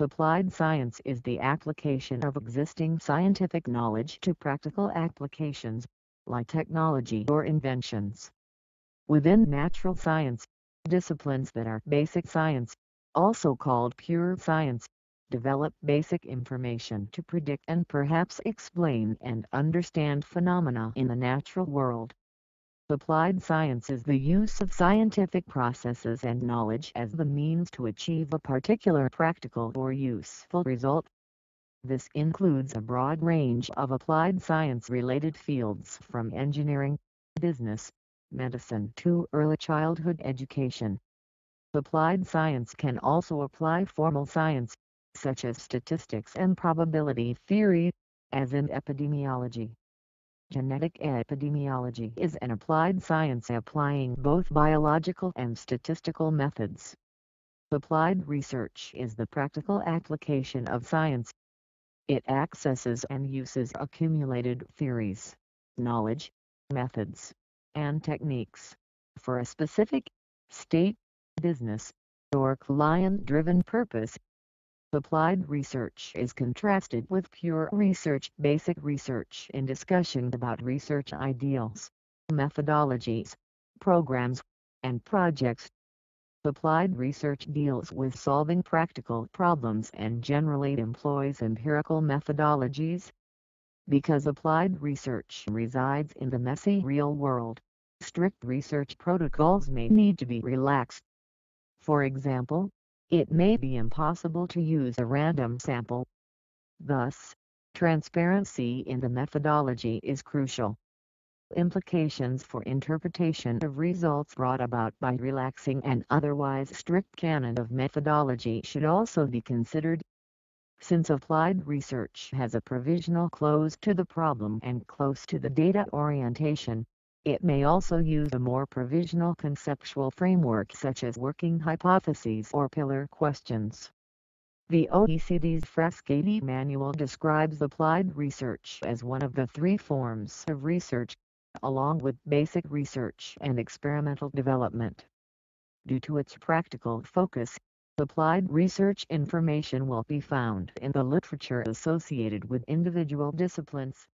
Applied science is the application of existing scientific knowledge to practical applications, like technology or inventions. Within natural science, disciplines that are basic science, also called pure science, develop basic information to predict and perhaps explain and understand phenomena in the natural world. Applied science is the use of scientific processes and knowledge as the means to achieve a particular practical or useful result. This includes a broad range of applied science-related fields from engineering, business, medicine to early childhood education. Applied science can also apply formal science, such as statistics and probability theory, as in epidemiology. Genetic epidemiology is an applied science applying both biological and statistical methods. Applied research is the practical application of science. It accesses and uses accumulated theories, knowledge, methods, and techniques for a specific state, business, or client-driven purpose. Applied research is contrasted with pure research basic research in discussion about research ideals, methodologies, programs, and projects. Applied research deals with solving practical problems and generally employs empirical methodologies. Because applied research resides in the messy real world, strict research protocols may need to be relaxed. For example, it may be impossible to use a random sample. Thus, transparency in the methodology is crucial. Implications for interpretation of results brought about by relaxing an otherwise strict canon of methodology should also be considered. Since applied research has a provisional close to the problem and close to the data orientation, it may also use a more provisional conceptual framework such as working hypotheses or pillar questions. The OECD's Frascati manual describes applied research as one of the three forms of research, along with basic research and experimental development. Due to its practical focus, applied research information will be found in the literature associated with individual disciplines.